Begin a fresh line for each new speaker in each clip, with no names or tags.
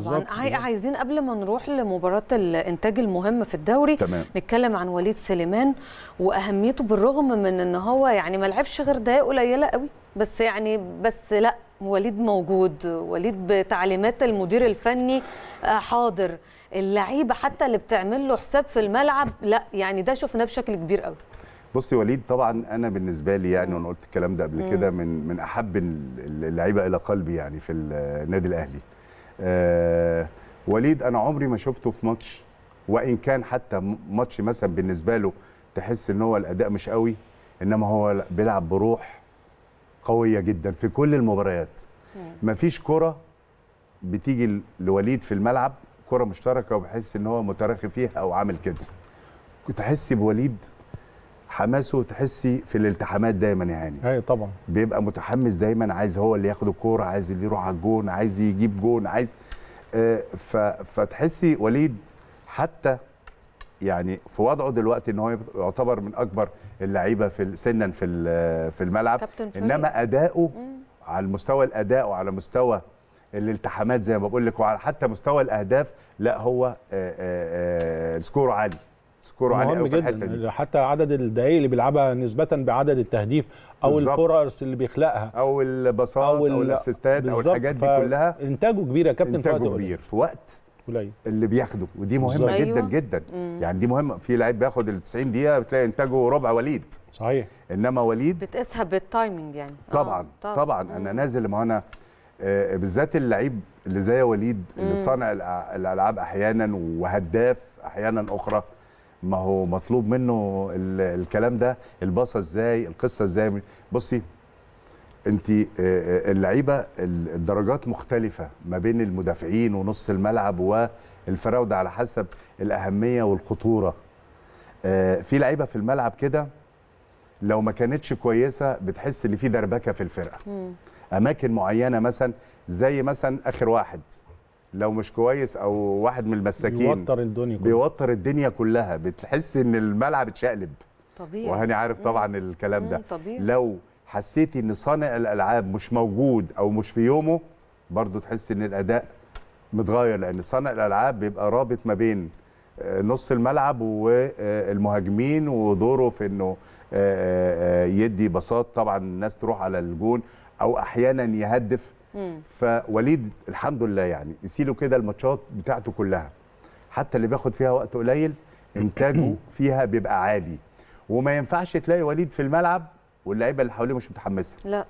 طبعا. عايزين قبل ما نروح لمباراة الإنتاج المهم في الدوري
تمام.
نتكلم عن وليد سليمان وأهميته بالرغم من إن هو يعني ما لعبش غير دقايق قليلة قوي بس يعني بس لا وليد موجود وليد بتعليمات المدير الفني آه، حاضر. اللعيبة حتى اللي بتعمل له حساب في الملعب لا يعني ده شفناه بشكل كبير قوي.
بصي وليد طبعا أنا بالنسبة لي يعني وأنا قلت الكلام ده قبل كده من من أحب اللعيبة إلى قلبي يعني في النادي الأهلي. آه وليد أنا عمري ما شفته في ماتش وإن كان حتى ماتش مثلا بالنسبة له تحس إن هو الأداء مش قوي إنما هو بيلعب بروح قوية جدا في كل المباريات. مفيش كرة بتيجي لوليد في الملعب كرة مشتركة وبحس إن هو متراخي فيها أو عامل كده. كنت تحسي بوليد حماسه تحسي في الالتحامات دايما يا هاني.
أيوه طبعا.
بيبقى متحمس دايما عايز هو اللي ياخد الكورة عايز اللي يروح على الجون عايز يجيب جون عايز آه، ف- فتحسي وليد حتى يعني في وضعه دلوقتي إن هو يعتبر من أكبر اللعيبة في سنا في ال- في الملعب. إنما أداؤه على مستوى الأداء وعلى مستوى الالتحامات زي ما بقول لك وعلى حتى مستوى الأهداف لا هو آه، آه، سكوره عالي. سكوره عالي
مهم
قوي في الحتة دي.
جدا حتى عدد الدقائق اللي بيلعبها نسبه بعدد التهديف
أو.
الفرص اللي بيخلقها.
أو الباصات أو,
ال-
الأسيستات
أو.
الحاجات دي كلها
انتاجه كبير يا كابتن وقت
انتاجه. كبير في وقت
قليل.
اللي بياخده. ودي مهمة
بالظبط.
جدا
أيوة.
جدا. يعني دي مهمة. في لعيب بياخد ال 90 دقيقة بتلاقي إنتاجه ربع وليد.
صحيح.
إنما وليد
بتقيسها بالتايمنج يعني. آه،
طبعا طبعا. أنا نازل ما أنا آه، بالذات اللعيب اللي زي وليد اللي صانع الألعاب أحيانا وهداف أحيانا أخرى. ما هو مطلوب منه ال- الكلام ده الباصة إزاي القصة إزاي؟ بصي أنت اللعيبة ال- الدرجات مختلفة ما بين المدافعين ونص الملعب والفراودة على حسب الأهمية والخطورة. آه، في لعيبة في الملعب كده لو ما كانتش كويسة بتحس إن في دربكة في الفرقة. أماكن معينة مثلا زي مثلا آخر واحد. لو مش كويس أو واحد من المساكين
بيوتر الدنيا كلها.
بيوتر الدنيا كلها. بتحس إن الملعب اتشقلب.
طبيعي.
وهاني عارف طبعا الكلام ده.
طبيعي.
لو حسيتي إن صانع الألعاب مش موجود أو مش في يومه برضو تحس إن الأداء متغير. لأن صانع الألعاب بيبقى رابط ما بين آه، نص الملعب والمهاجمين ودوره في إنه آه، آه، يدي باصات. طبعا الناس تروح على الجون أو أحيانا يهدف. فوليد الحمد لله يعني يسيله كده الماتشات بتاعته كلها حتى اللي بياخد فيها وقت قليل انتاجه فيها بيبقى عالي وما ينفعش تلاقي وليد في الملعب واللعيبة اللي حواليه مش متحمسة
لا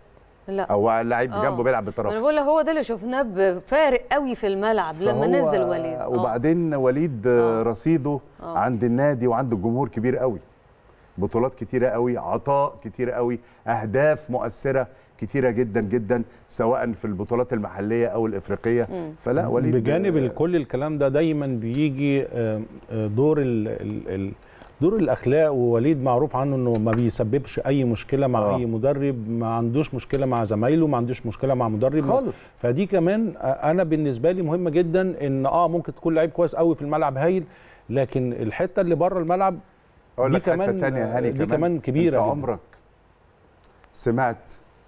لا
أو اللعيب
آه.
جنبه بيلعب
أنا
بطرف
بقول لك هو ده اللي شفناه بفارق قوي في الملعب لما نزل وليد آه.
وبعدين وليد
آه.
رصيده
آه.
عند النادي وعند الجمهور كبير قوي بطولات كتيرة قوي عطاء كتير قوي أهداف مؤثرة كتيرة جدا جدا سواء في البطولات المحلية أو الإفريقية فلا وليد
بجانب كل الكلام ده دايما بيجي آه، دور ال ال دور الأخلاق ووليد معروف عنه إنه ما بيسببش أي مشكلة مع
آه.
أي مدرب ما عندوش مشكلة مع زمايله ما عندوش مشكلة مع مدرب
خالص.
فدي كمان آه، أنا بالنسبة لي مهمة جدا إن آه ممكن تكون لعيب كويس قوي في الملعب هايل لكن الحتة اللي بره الملعب أقول
لك حتة
كمان-
تانية يا هاني
دي كمان. كبيرة أنت.
عمرك سمعت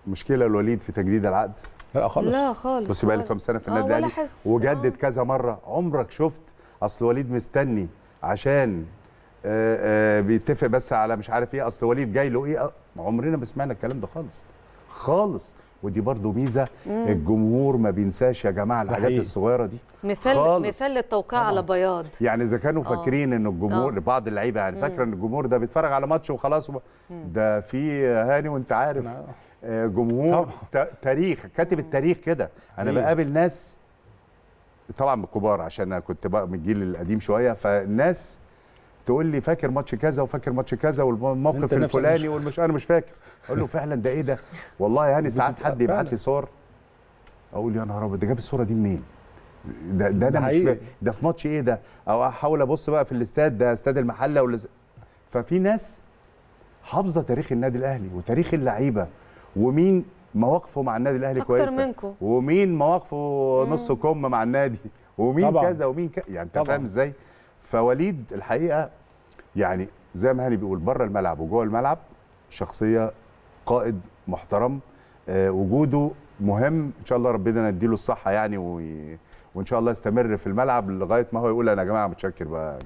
مشكلة الوليد في تجديد العقد؟
لا خالص.
لا خالص
بص بقى لي
خالص.
كام سنة في النادي
الأهلي.
وجدد. كذا مرة. عمرك شفت؟ أصل وليد مستني عشان آه، آه، بيتفق بس على مش عارف إيه. أصل وليد جاي له إيه؟ آه، عمرنا ما سمعنا الكلام ده خالص. خالص. ودي برضو ميزة الجمهور ما بينساش يا جماعة الحاجات
حقيقي.
الصغيرة دي
مثال
خالص.
مثال للتوقيع على بياض
يعني إذا كانوا
آه.
فاكرين إن الجمهور
آه.
بعض اللعيبة يعني فاكرة إن الجمهور ده بيتفرج على ماتش وخلاص وب... ده في هاني وأنت عارف آه، جمهور
طبعا.
ت- تاريخ كاتب التاريخ كده أنا
حقيقي.
بقابل ناس طبعا بالكبار عشان أنا كنت بقى من الجيل القديم شوية فالناس تقول لي فاكر ماتش كذا وفاكر ماتش كذا والموقف الفلاني
مش-
والمش أنا مش فاكر أقول له فعلا ده إيه ده والله يعني ساعات حد يبعت لي. صور أقول يا نهار أبيض ده جاب الصورة دي منين ده ده أنا مش. فاهم ده في ماتش إيه ده أو أحاول أبص بقى في الاستاد ده استاد المحلة ولا ففي ناس حافظة تاريخ النادي الأهلي وتاريخ اللعيبة ومين مواقفه مع النادي الأهلي
أكتر
كويسة
منكم.
ومين مواقفه نص كم مع النادي ومين
طبعاً.
كذا ومين كذا يعني
أنت.
فاهم إزاي فوليد الحقيقة يعني زي ما هاني بيقول بره الملعب وجوه الملعب شخصية قائد محترم آه، وجوده مهم. إن شاء الله ربنا نديله الصحة يعني وإن شاء الله يستمر في الملعب لغاية ما هو يقول أنا يا جماعة متشكر بقى.